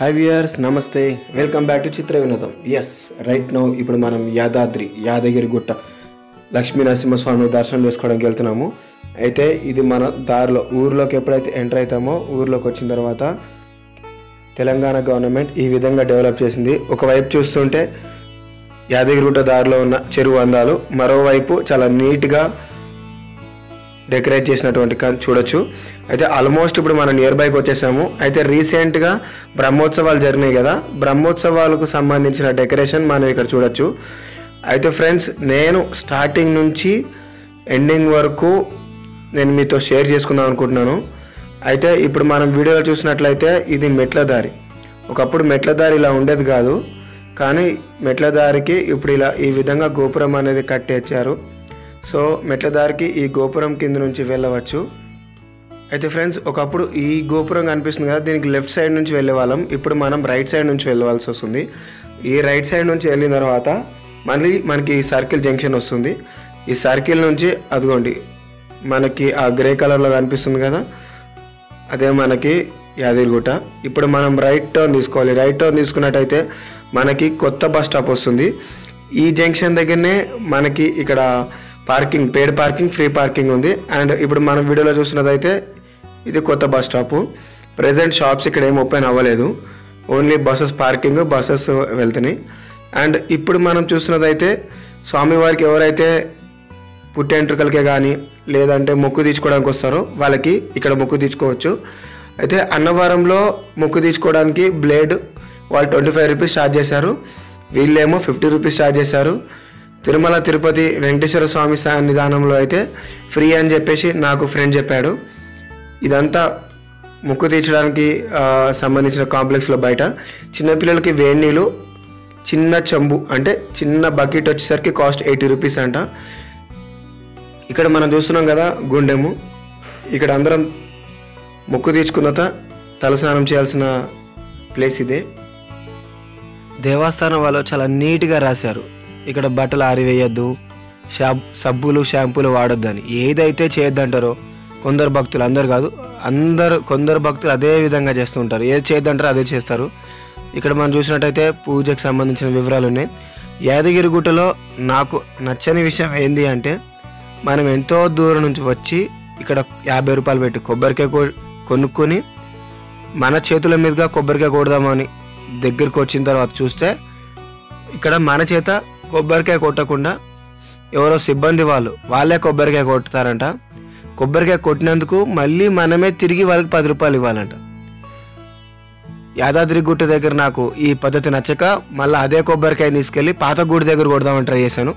High viewers నమస్తే. Welcome back to Chitra Vinodam yes right now ఇప్పుడు మనం యాదాద్రి యాదగిరి గుట్ట లక్ష్మీ నరసింహస్వామి దర్శనం చేసుకోవడానికి వెళ్తున్నాము. అయితే ఇది మన దారిలో ఊర్లోకి ఎప్పుడైతే ఎంటర్ అవుతామో ఊర్లోకి వచ్చిన తర్వాత తెలంగాణ గవర్నమెంట్ ఈ విధంగా డెవలప్ చేసింది. ఒకవైపు చూస్తుంటే యాదగిరిగుట్ట దారిలో ఉన్న చెరువు అందాలు మరోవైపు చాలా నీట్గా డెకరేట్ చేసినటువంటి చూడొచ్చు. అయితే ఆల్మోస్ట్ ఇప్పుడు మనం నియర్ బైకి వచ్చేసాము. అయితే రీసెంట్గా బ్రహ్మోత్సవాలు జరిగినాయి కదా. బ్రహ్మోత్సవాలకు సంబంధించిన డెకరేషన్ మనం ఇక్కడ చూడొచ్చు. అయితే ఫ్రెండ్స్ నేను స్టార్టింగ్ నుంచి ఎండింగ్ వరకు నేను మీతో షేర్ చేసుకుందాం అనుకుంటున్నాను. అయితే ఇప్పుడు మనం వీడియోలో చూసినట్లయితే ఇది మెట్ల దారి. ఒకప్పుడు మెట్ల దారి ఇలా ఉండేది కాదు. కానీ మెట్ల దారికి ఇప్పుడు ఇలా ఈ విధంగా గోపురం అనేది కట్టేచ్చారు. సో మెట్ల దారికి ఈ గోపురం కింద నుంచి వెళ్ళవచ్చు. అయితే ఫ్రెండ్స్ ఒకప్పుడు ఈ గోపురం కనిపిస్తుంది కదా దీనికి లెఫ్ట్ సైడ్ నుంచి వెళ్ళే వాళ్ళం ఇప్పుడు మనం రైట్ సైడ్ నుంచి వెళ్ళవలసి వస్తుంది. ఈ రైట్ సైడ్ నుంచి వెళ్ళిన తర్వాత మళ్ళీ మనకి ఈ సర్కిల్ జంక్షన్ వస్తుంది. ఈ సర్కిల్ నుంచి అదిగోండి మనకి ఆ గ్రే కలర్లో కనిపిస్తుంది కదా అదే మనకి యాదగిరిగుట్ట ఇప్పుడు మనం రైట్ టర్న్ తీసుకోవాలి. రైట్ టర్న్ తీసుకున్నట్టయితే మనకి కొత్త బస్ స్టాప్ వస్తుంది. ఈ జంక్షన్ దగ్గరనే మనకి ఇక్కడ parking paid parking free parking ఉంది. అండ్ ఇప్పుడు మనం వీడియోలో చూసినదైతే ఇది కొత్త బస్ స్టాపు. ప్రజెంట్ షాప్స్ ఇక్కడ ఏం ఓపెన్ అవ్వలేదు. ఓన్లీ బస్సెస్ పార్కింగ్ బస్సెస్ వెళ్తున్నాయి. అండ్ ఇప్పుడు మనం చూస్తున్నదైతే స్వామివారికి ఎవరైతే పుట్టెంట్రుకలకే కానీ లేదంటే మొక్కు తీసుకోవడానికి వస్తారో వాళ్ళకి ఇక్కడ మొక్కు తీసుకోవచ్చు అయితే అన్నవరంలో మొక్కు తీసుకోవడానికి బ్లేడ్ వాళ్ళు ట్వంటీ ఫైవ్ రూపీస్ ఛార్జ్ చేశారు. వీళ్ళేమో ఫిఫ్టీ రూపీస్ ఛార్జ్ చేశారు. తిరుమల తిరుపతి వెంకటేశ్వర స్వామి సన్నిధానంలో అయితే ఫ్రీ అని చెప్పేసి నాకు ఫ్రెండ్ చెప్పాడు. ఇదంతా ముక్కు తీర్చడానికి సంబంధించిన కాంప్లెక్స్లో బయట. చిన్నపిల్లలకి వేడి నీళ్ళు చిన్న చెంబు అంటే చిన్న బకెట్ వచ్చేసరికి కాస్ట్ ఎయిటీ రూపీస్ అంట. ఇక్కడ మనం చూస్తున్నాం కదా గుండెము. ఇక్కడ అందరం ముక్కు తీర్చుకున్న తలస్నానం చేయాల్సిన ప్లేస్ ఇదే. దేవస్థానం వాళ్ళు చాలా నీట్గా రాశారు. ఇక్కడ బట్టలు ఆరివేయద్దు షాబ్ సబ్బులు షాంపూలు వాడొద్దని. ఏదైతే చేయొద్దంటారో కొందరు భక్తులు అందరు కాదు అందరు కొందరు భక్తులు అదే విధంగా చేస్తూ ఉంటారు ఏది చేయొద్దంటారో అదే చేస్తారు. ఇక్కడ మనం చూసినట్టయితే పూజకు సంబంధించిన వివరాలు ఉన్నాయి. యాదగిరిగుట్టలో నాకు నచ్చని విషయం ఏంటి అంటే మనం ఎంతో దూరం నుంచి వచ్చి ఇక్కడ యాభై రూపాయలు పెట్టి కొబ్బరికాయ కొ- కొనుక్కొని మన చేతుల మీదుగా కొబ్బరికాయ కొడదామని దగ్గరికి వచ్చిన తర్వాత చూస్తే ఇక్కడ మన చేత కొబ్బరికాయ కొట్టకుండా ఎవరో సిబ్బంది వాళ్ళు వాళ్ళే కొబ్బరికాయ కొట్టుతారంట కొబ్బరికాయ కొట్టినందుకు మళ్ళీ మనమే తిరిగి వాళ్ళకి పది రూపాయలు ఇవ్వాలంట. యాదాద్రి గుట్ట దగ్గర నాకు ఈ పద్ధతి నచ్చక మళ్ళీ అదే కొబ్బరికాయ తీసుకెళ్ళి పాత గుడి దగ్గర కొడదామని ట్రై చేశాను.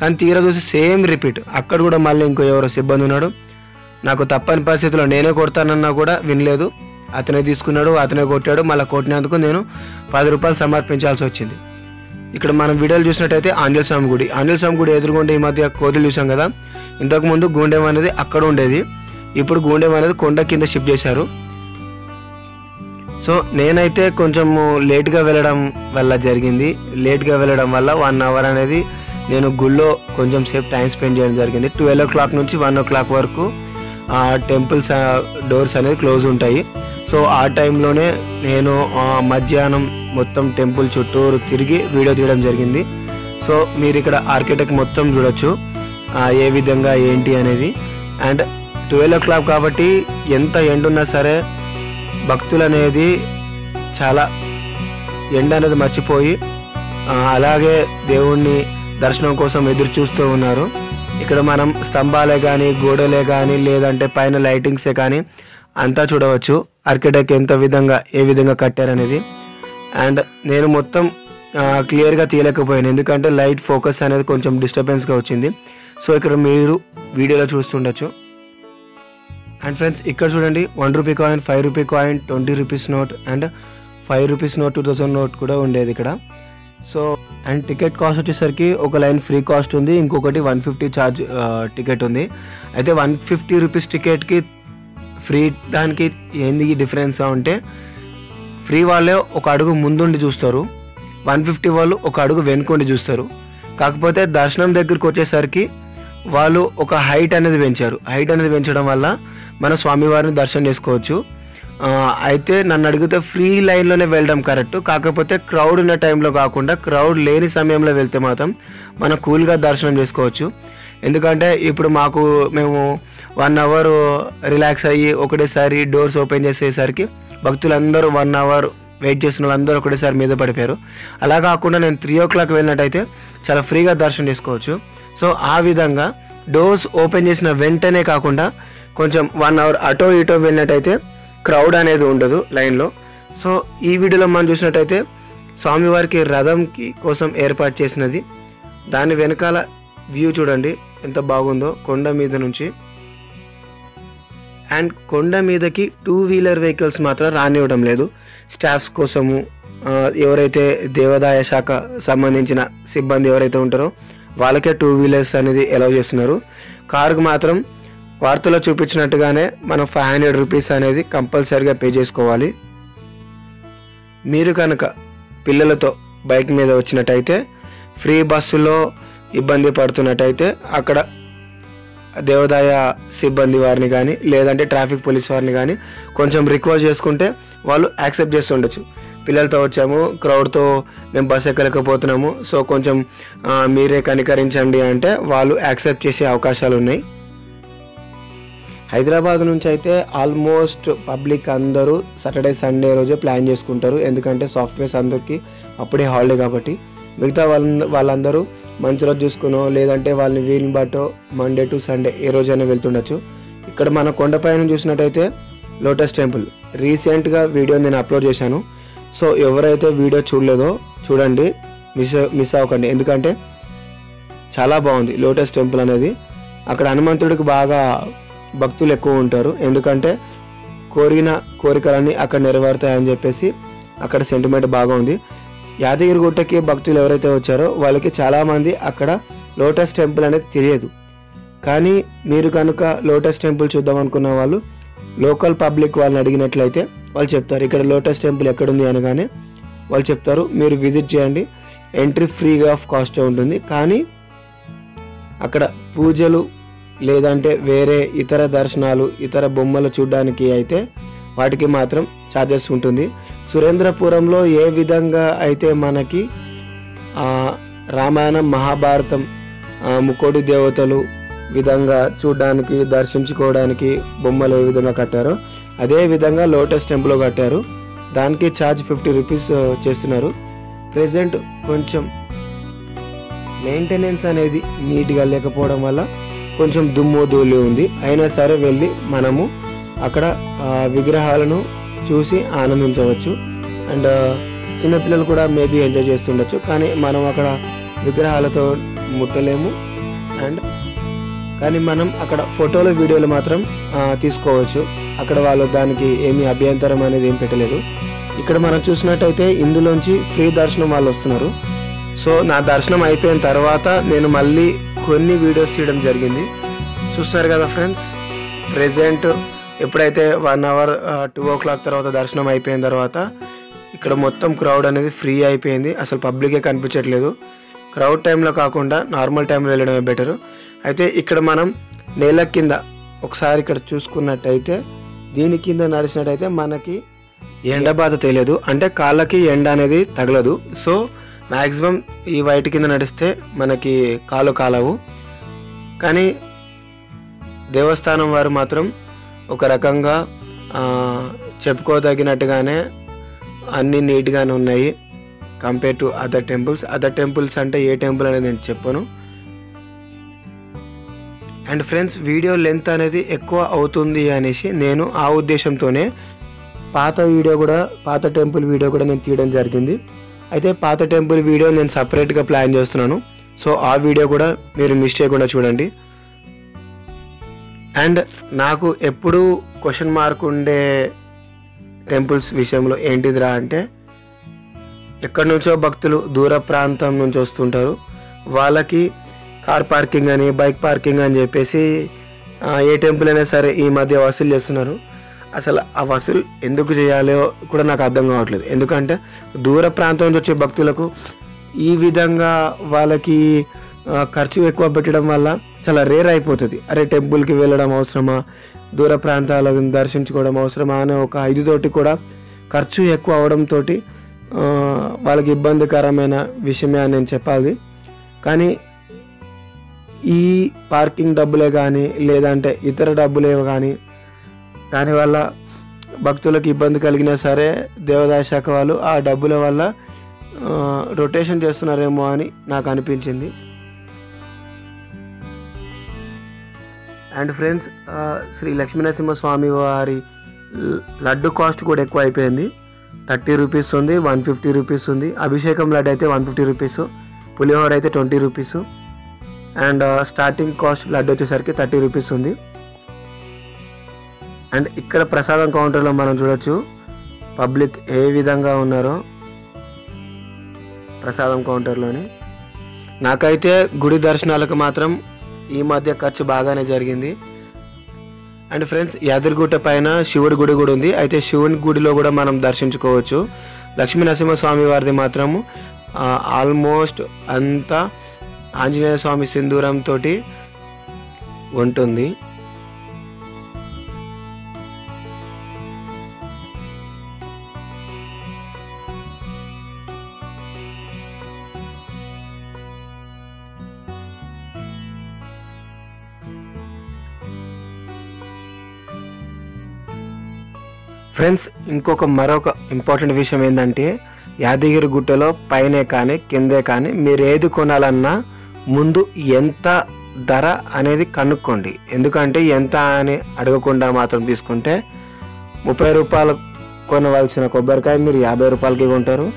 కానీ తీరా చూసి సేమ్ రిపీట్ అక్కడ కూడా మళ్ళీ ఇంకో ఎవరో సిబ్బంది ఉన్నాడు. నాకు తప్పని పరిస్థితిలో నేనే కొడతానన్నా కూడా వినలేదు. అతనే తీసుకున్నాడు అతనే కొట్టాడు మళ్ళీ కొట్టినందుకు నేను పది రూపాయలు సమర్పించాల్సి వచ్చింది. ఇక్కడ మనం వీడియోలు చూసినట్టయితే ఆంజనేయ స్వామి గుడి. ఆంజనేయ స్వామి గుడి ఎదురుగుండే ఈ మధ్య కోతులు చూసాం కదా. ఇంతకుముందు గూండెం అనేది అక్కడ ఉండేది. ఇప్పుడు గూండెం అనేది కొండ కింద షిఫ్ట్ చేశారు. సో నేనైతే కొంచెము లేట్గా వెళ్ళడం వల్ల జరిగింది. లేట్గా వెళ్ళడం వల్ల వన్ అవర్ అనేది నేను గుళ్ళో కొంచెం సేపు టైం స్పెండ్ చేయడం జరిగింది. ట్వెల్వ్ ఓ క్లాక్ నుంచి వన్ ఓ క్లాక్ వరకు ఆ టెంపుల్స్ డోర్స్ అనేది క్లోజ్ ఉంటాయి. సో ఆ టైంలోనే నేను మధ్యాహ్నం మొత్తం టెంపుల్ చుట్టూరు తిరిగి వీడియో తీయడం జరిగింది. సో మీరు ఇక్కడ ఆర్కిటెక్ట్ మొత్తం చూడొచ్చు ఏ విధంగా ఏంటి అనేది. అండ్ ట్వెల్వ్ ఓ క్లాక్ కాబట్టి ఎంత ఎండున్నా సరే భక్తులు అనేది చాలా ఎండ అనేది మర్చిపోయి అలాగే దేవుణ్ణి దర్శనం కోసం ఎదురు చూస్తూ ఉన్నారు. ఇక్కడ మనం స్తంభాలే కానీ గోడలే కానీ లేదంటే పైన లైటింగ్సే కానీ అంతా చూడవచ్చు. ఆర్కిటెక్ట్ ఎంత విధంగా ఏ విధంగా కట్టారనేది. అండ్ నేను మొత్తం క్లియర్గా తీయలేకపోయాను. ఎందుకంటే లైట్ ఫోకస్ అనేది కొంచెం డిస్టర్బెన్స్గా వచ్చింది. సో ఇక్కడ మీరు వీడియోలో చూస్తుండొచ్చు. అండ్ ఫ్రెండ్స్ ఇక్కడ చూడండి one rupee coin five rupee coin twenty rupees note and five rupees note two thousand note కూడా ఉండేది ఇక్కడ. సో అండ్ టికెట్ కాస్ట్ వచ్చేసరికి ఒక లైన్ ఫ్రీ కాస్ట్ ఉంది. ఇంకొకటి వన్ ఫిఫ్టీ ఛార్జ్ టికెట్ ఉంది. అయితే వన్ ఫిఫ్టీ రూపీస్ టికెట్కి ఫ్రీ దానికి ఏంది డిఫరెన్స్ అంటే ఫ్రీ వాళ్ళే ఒక అడుగు ముందుండి చూస్తారు వన్ ఫిఫ్టీ వాళ్ళు ఒక అడుగు వెనుకుండి చూస్తారు. కాకపోతే దర్శనం దగ్గరికి వచ్చేసరికి వాళ్ళు ఒక హైట్ అనేది పెంచారు. హైట్ అనేది పెంచడం వల్ల మన స్వామివారిని దర్శనం చేసుకోవచ్చు. అయితే నన్ను అడిగితే ఫ్రీ లైన్లోనే వెళ్ళడం కరెక్ట్. కాకపోతే క్రౌడ్ ఉన్న టైంలో కాకుండా క్రౌడ్ లేని సమయంలో వెళ్తే మాత్రం మనం కూల్గా దర్శనం చేసుకోవచ్చు. ఎందుకంటే ఇప్పుడు మాకు మేము వన్ అవర్ రిలాక్స్ అయ్యి ఒకటేసారి డోర్స్ ఓపెన్ చేసేసరికి భక్తులందరూ వన్ అవర్ వెయిట్ చేసిన వాళ్ళందరూ ఒకటేసారి మీద పడిపోయారు. అలా కాకుండా నేను త్రీ ఓ క్లాక్ వెళ్ళినట్టయితే చాలా ఫ్రీగా దర్శనం చేసుకోవచ్చు. సో ఆ విధంగా డోర్స్ ఓపెన్ చేసిన వెంటనే కాకుండా కొంచెం వన్ అవర్ అటో ఇటో వెళ్ళినట్టయితే క్రౌడ్ అనేది ఉండదు లైన్లో. సో ఈ వీడియోలో మనం చూసినట్టయితే స్వామివారికి రథంకి కోసం ఏర్పాటు చేసినది. దాని వెనకాల వ్యూ చూడండి ఎంత బాగుందో కొండ మీద నుంచి అండ్ కొండ మీదకి టూ వీలర్ వెహికల్స్ మాత్రం రానివ్వడం లేదు. స్టాఫ్స్ కోసము ఎవరైతే దేవాదాయ శాఖ సంబంధించిన సిబ్బంది ఎవరైతే ఉంటారో వాళ్ళకే టూ వీలర్స్ అనేది అలౌ చేస్తున్నారు. కార్కు మాత్రం వార్తలో చూపించినట్టుగానే మనం ఫైవ్ హండ్రెడ్ రూపీస్ అనేది కంపల్సరీగా పే చేసుకోవాలి. మీరు కనుక పిల్లలతో బైక్ మీద వచ్చినట్టయితే ఫ్రీ బస్సులో ఇబ్బంది పడుతున్నట్టయితే అక్కడ దేవాదాయ సిబ్బంది వారిని కానీ లేదంటే ట్రాఫిక్ పోలీస్ వారిని కానీ కొంచెం రిక్వెస్ట్ చేసుకుంటే వాళ్ళు యాక్సెప్ట్ చేస్తుండొచ్చు పిల్లలతో వచ్చాము క్రౌడ్తో మేము బస్ ఎక్కలేకపోతున్నాము. సో కొంచెం మీరే కనికరించండి అంటే వాళ్ళు యాక్సెప్ట్ చేసే అవకాశాలు ఉన్నాయి. హైదరాబాద్ నుంచి అయితే ఆల్మోస్ట్ పబ్లిక్ అందరూ సాటర్డే సండే రోజే ప్లాన్ చేసుకుంటారు. ఎందుకంటే సాఫ్ట్వేర్స్ అందరికీ అప్పుడే హాలిడే కాబట్టి మిగతా వాళ్ళ వాళ్ళందరూ మంచి రోజు చూసుకునో లేదంటే వాళ్ళని వీలుని బట్టో మండే టు సండే ఏ రోజైనా వెళ్తుండొచ్చు. ఇక్కడ మన కొండపైన చూసినట్టయితే లోటస్ టెంపుల్. రీసెంట్గా వీడియో నేను అప్లోడ్ చేశాను. సో ఎవరైతే వీడియో చూడలేదో చూడండి. మిస్ మిస్ అవ్వకండి. ఎందుకంటే చాలా బాగుంది లోటస్ టెంపుల్ అనేది. అక్కడ హనుమంతుడికి బాగా భక్తులు ఎక్కువ ఉంటారు. ఎందుకంటే కోరిన కోరికలన్నీ అక్కడ నెరవేరుతాయని చెప్పేసి అక్కడ సెంటిమెంట్ బాగా ఉంది యాదగిరి గుట్టకి భక్తులు ఎవరైతే వచ్చారో వాళ్ళకి చాలామంది అక్కడ లోటస్ టెంపుల్ అనేది తెలియదు. కానీ మీరు కనుక లోటస్ టెంపుల్ చూద్దాం అనుకున్న వాళ్ళు లోకల్ పబ్లిక్ వాళ్ళని అడిగినట్లయితే వాళ్ళు చెప్తారు ఇక్కడ లోటస్ టెంపుల్ ఎక్కడుంది అనగానే వాళ్ళు చెప్తారు మీరు విజిట్ చేయండి. ఎంట్రీ ఫ్రీగా ఆఫ్ కాస్ట్ ఉంటుంది. కానీ అక్కడ పూజలు లేదంటే వేరే ఇతర దర్శనాలు ఇతర బొమ్మలు చూడడానికి అయితే వాటికి మాత్రం ఛార్జెస్ ఉంటుంది. సురేంద్రపురంలో ఏ విధంగా అయితే మనకి రామాయణం మహాభారతం ముకోడి ముక్కోటి దేవతలు విధంగా చూడడానికి దర్శించుకోవడానికి బొమ్మలు ఏ విధంగా కట్టారో అదే విధంగా లోటస్ టెంపుల్ కట్టారు. దానికి ఛార్జ్ ఫిఫ్టీ రూపీస్ చేస్తున్నారు. ప్రజెంట్ కొంచెం మెయింటెనెన్స్ అనేది నీట్గా లేకపోవడం వల్ల కొంచెం దుమ్ము ధూళి ఉంది. అయినా సరే వెళ్ళి మనము అక్కడ విగ్రహాలను చూసి ఆనందించవచ్చు. అండ్ చిన్నపిల్లలు కూడా మేబీ ఎంజాయ్ చేస్తుండొచ్చు. కానీ మనం అక్కడ విగ్రహాలతో ముట్టలేము. అండ్ కానీ మనం అక్కడ ఫోటోలు వీడియోలు మాత్రం తీసుకోవచ్చు. అక్కడ వాళ్ళు దానికి ఏమీ అభ్యంతరం అనేది ఏం పెట్టలేదు. ఇక్కడ మనం చూసినట్టయితే ఇందులోంచి ఫ్రీ దర్శనం వాళ్ళు వస్తున్నారు. సో నా దర్శనం అయిపోయిన తర్వాత నేను మళ్ళీ కొన్ని వీడియోస్ తీయడం జరిగింది. చూస్తున్నారు కదా ఫ్రెండ్స్ ప్రెజెంట్ ఎప్పుడైతే one hour two o'clock తర్వాత దర్శనం అయిపోయిన తర్వాత ఇక్కడ మొత్తం క్రౌడ్ అనేది ఫ్రీ అయిపోయింది. అసలు పబ్లికే కనిపించట్లేదు. క్రౌడ్ టైంలో కాకుండా నార్మల్ టైంలో వెళ్ళడమే బెటరు అయితే ఇక్కడ మనం నేల కింద ఒకసారి ఇక్కడ చూసుకున్నట్టయితే దీని కింద నడిచినట్టయితే మనకి ఎండ బాధ తెలియదు. అంటే కాళ్ళకి ఎండ అనేది తగలదు. సో మ్యాక్సిమం ఈ వైట్ కింద నడిస్తే మనకి కాలు కాలవు. కానీ దేవస్థానం వారు మాత్రం ఒక రకంగా చెప్పుకోదగినట్టుగానే అన్నీ నీట్గానే ఉన్నాయి compare to other temples other temples అంటే ఏ టెంపుల్ అనేది నేను చెప్పను. అండ్ ఫ్రెండ్స్ వీడియో లెంత్ అనేది ఎక్కువ అవుతుంది అనేసి నేను ఆ ఉద్దేశంతోనే పాత వీడియో కూడా పాత టెంపుల్ వీడియో కూడా నేను తీయడం జరిగింది. అయితే పాత టెంపుల్ వీడియో నేను సపరేట్గా ప్లాన్ చేస్తున్నాను. సో ఆ వీడియో కూడా మీరు మిస్ చేయకుండా చూడండి. అండ్ నాకు ఎప్పుడూ క్వశ్చన్ మార్క్ ఉండే టెంపుల్స్ విషయంలో ఏంటిదిరా అంటే ఎక్కడి నుంచో భక్తులు దూర ప్రాంతం నుంచి వస్తుంటారు. వాళ్ళకి కార్ పార్కింగ్ అని బైక్ పార్కింగ్ అని చెప్పేసి ఏ టెంపుల్ అయినా సరే ఈ మధ్య వసూలు చేస్తున్నారు. అసలు ఆ వసూలు ఎందుకు చేయాలో కూడా నాకు అర్థం కావట్లేదు. ఎందుకంటే దూర ప్రాంతం నుంచి వచ్చే భక్తులకు ఈ విధంగా వాళ్ళకి ఖర్చు ఎక్కువ పెట్టడం వల్ల చాలా రేర్ అయిపోతుంది. అరే టెంపుల్కి వెళ్ళడం అవసరమా? దూర ప్రాంతాలను దర్శించుకోవడం అవసరమా? అనే ఒక ఐదు తోటి కూడా ఖర్చు ఎక్కువ అవడంతో వాళ్ళకి ఇబ్బందికరమైన విషయమే అని నేను చెప్పాలి. కానీ ఈ పార్కింగ్ డబ్బులే కానీ లేదంటే ఇతర డబ్బులే కానీ దానివల్ల భక్తులకు ఇబ్బంది కలిగినా సరే దేవాదాయ శాఖ వాళ్ళు ఆ డబ్బుల వల్ల రొటేషన్ చేస్తున్నారేమో అని నాకు అనిపించింది. అండ్ ఫ్రెండ్స్ శ్రీ లక్ష్మీనరసింహ స్వామి వారి లడ్డు కాస్ట్ కూడా ఎక్కువ అయిపోయింది. థర్టీ రూపీస్ ఉంది వన్ ఫిఫ్టీ రూపీస్ ఉంది. అభిషేకం లడ్డు అయితే వన్ ఫిఫ్టీ రూపీస్ పులిహోర అయితే twenty rupees and starting cost laddu వచ్చేసరికి థర్టీ రూపీస్ ఉంది. అండ్ ఇక్కడ ప్రసాదం కౌంటర్లో మనం చూడొచ్చు పబ్లిక్ ఏ విధంగా ఉన్నారో ప్రసాదం కౌంటర్లోని. నాకైతే గుడి దర్శనాలకు మాత్రం ఈ మధ్య ఖర్చు బాగానే జరిగింది. అండ్ ఫ్రెండ్స్ యాదగిరిగుట్ట పైన శివుడి గుడి కూడా ఉంది. అయితే శివుని గుడిలో కూడా మనం దర్శించుకోవచ్చు. లక్ష్మీ నరసింహస్వామి వారిది మాత్రము ఆల్మోస్ట్ అంతా ఆంజనేయ స్వామి సింధూరంతో ఉంటుంది. ఫ్రెండ్స్ ఇంకొక మరొక ఇంపార్టెంట్ విషయం ఏంటంటే యాదగిరి గుట్టలో పైనే కానీ కిందే కానీ మీరు ఏది కొనాలన్నా ముందు ఎంత ధర అనేది కనుక్కోండి. ఎందుకంటే ఎంత అని అడగకుండా మాత్రం తీసుకుంటే ముప్పై రూపాయలు కొనవలసిన కొబ్బరికాయ మీరు యాభై రూపాయలకి కొంటారు.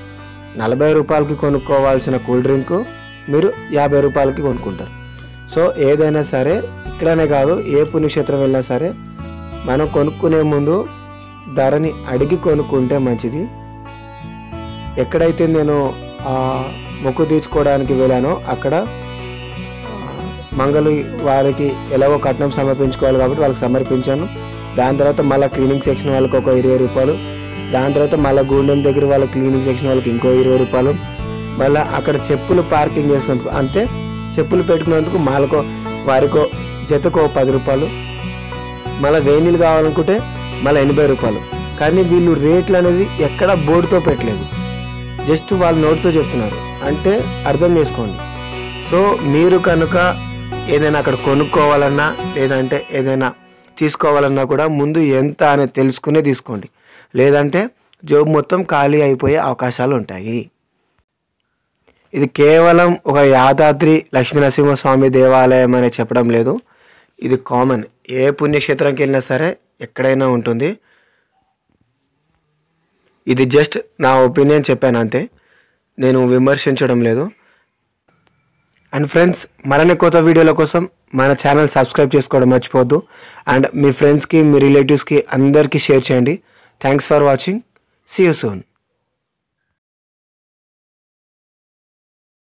నలభై రూపాయలకి కొనుక్కోవాల్సిన కూల్ డ్రింక్ మీరు యాభై రూపాయలకి కొనుక్కుంటారు. సో ఏదైనా సరే ఇక్కడనే కాదు ఏ పుణ్యక్షేత్రం వెళ్ళినా సరే మనం కొనుక్కునే ముందు ధరని అడిగి కొనుక్కుంటే మంచిది. ఎక్కడైతే నేను ఆ, మొక్కు తీర్చుకోవడానికి వెళ్ళానో అక్కడ మంగళి వారికి ఎలాగో కట్నం సమర్పించుకోవాలి కాబట్టి వాళ్ళకి సమర్పించాను. దాని తర్వాత మళ్ళీ క్లీనింగ్ సెక్షన్ వాళ్ళకి ఒక ఇరవై రూపాయలు. దాని తర్వాత మళ్ళీ గూడెం దగ్గర వాళ్ళ క్లీనింగ్ సెక్షన్ వాళ్ళకి ఇంకో ఇరవై రూపాయలు. మళ్ళీ అక్కడ చెప్పులు పార్కింగ్ చేసినందుకు అంటే చెప్పులు పెట్టుకున్నందుకు మాలకో వారికో జతకో పది రూపాయలు. మళ్ళీ వేణీలు కావాలనుకుంటే మళ్ళీ ఎనభై రూపాయలు. కానీ వీళ్ళు రేట్లు అనేది ఎక్కడ బోర్డుతో పెట్టలేదు. జస్ట్ వాళ్ళ నోటితో చెప్తున్నారు. అంటే అర్థం చేసుకోండి. సో మీరు కనుక ఏదైనా అక్కడ కొనుక్కోవాలన్నా లేదంటే ఏదైనా తీసుకోవాలన్నా కూడా ముందు ఎంత అనేది తెలుసుకునే తీసుకోండి. లేదంటే జాబ్ మొత్తం ఖాళీ అయిపోయే అవకాశాలు ఉంటాయి. ఇది కేవలం ఒక యాదాద్రి లక్ష్మీనరసింహస్వామి దేవాలయం అని చెప్పడం లేదు. ఇది కామన్. ఏ పుణ్యక్షేత్రంకి వెళ్ళినా సరే ఎక్కడైనా ఉంటుంది. ఇది జస్ట్ నా ఒపీనియన్ చెప్పాను అంతే. నేను విమర్శించడం లేదు. అండ్ ఫ్రెండ్స్ మరిన్ని కొత్త వీడియోల కోసం మన ఛానల్ సబ్స్క్రైబ్ చేసుకోవడం మర్చిపోవద్దు. అండ్ మీ ఫ్రెండ్స్కి మీ రిలేటివ్స్కి అందరికీ షేర్ చేయండి. Thanks for watching see you soon